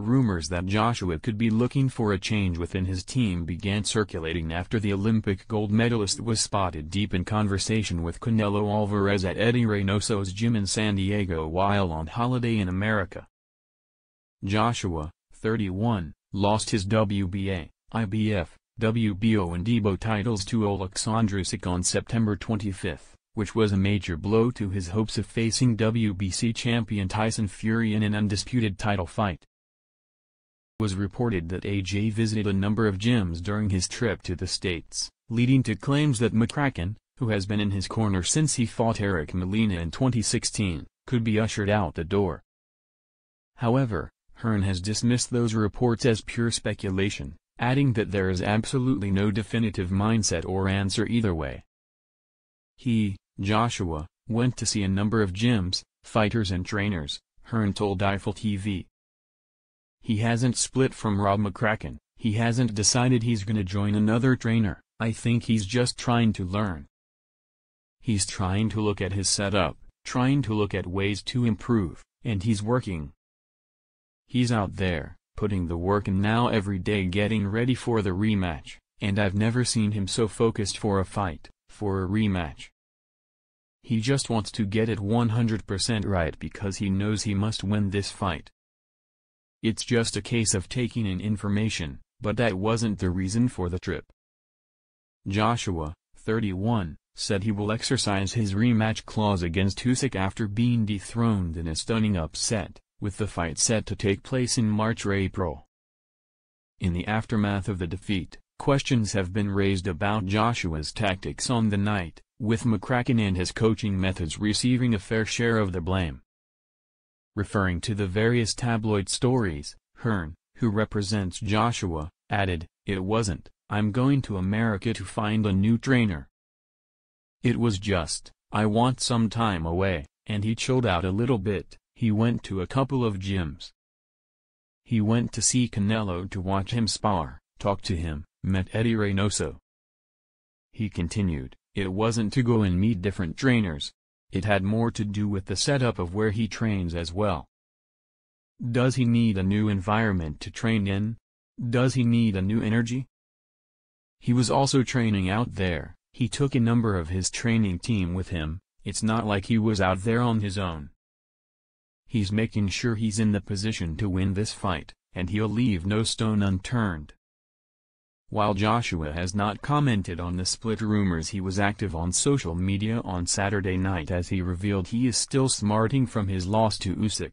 Rumors that Joshua could be looking for a change within his team began circulating after the Olympic gold medalist was spotted deep in conversation with Canelo Alvarez at Eddie Reynoso's gym in San Diego while on holiday in America. Joshua, 31, lost his WBA, IBF, WBO and IBO titles to Oleksandr on September 25, which was a major blow to his hopes of facing WBC champion Tyson Fury in an undisputed title fight was reported that AJ visited a number of gyms during his trip to the States, leading to claims that McCracken, who has been in his corner since he fought Eric Molina in 2016, could be ushered out the door. However, Hearn has dismissed those reports as pure speculation, adding that there is absolutely no definitive mindset or answer either way. He, Joshua, went to see a number of gyms, fighters and trainers, Hearn told iFL TV. He hasn't split from Rob McCracken, he hasn't decided he's gonna join another trainer, I think he's just trying to learn. He's trying to look at his setup, trying to look at ways to improve, and he's working. He's out there, putting the work in now every day getting ready for the rematch, and I've never seen him so focused for a fight, for a rematch. He just wants to get it 100% right because he knows he must win this fight. It's just a case of taking in information, but that wasn't the reason for the trip. Joshua, 31, said he will exercise his rematch clause against Usyk after being dethroned in a stunning upset, with the fight set to take place in March or April. In the aftermath of the defeat, questions have been raised about Joshua's tactics on the night, with McCracken and his coaching methods receiving a fair share of the blame. Referring to the various tabloid stories, Hearn, who represents Joshua, added, It wasn't, I'm going to America to find a new trainer. It was just, I want some time away, and he chilled out a little bit, he went to a couple of gyms. He went to see Canelo to watch him spar, talk to him, met Eddie Reynoso. He continued, it wasn't to go and meet different trainers, it had more to do with the setup of where he trains as well. Does he need a new environment to train in? Does he need a new energy? He was also training out there, he took a number of his training team with him, it's not like he was out there on his own. He's making sure he's in the position to win this fight, and he'll leave no stone unturned. While Joshua has not commented on the split rumors he was active on social media on Saturday night as he revealed he is still smarting from his loss to Usyk.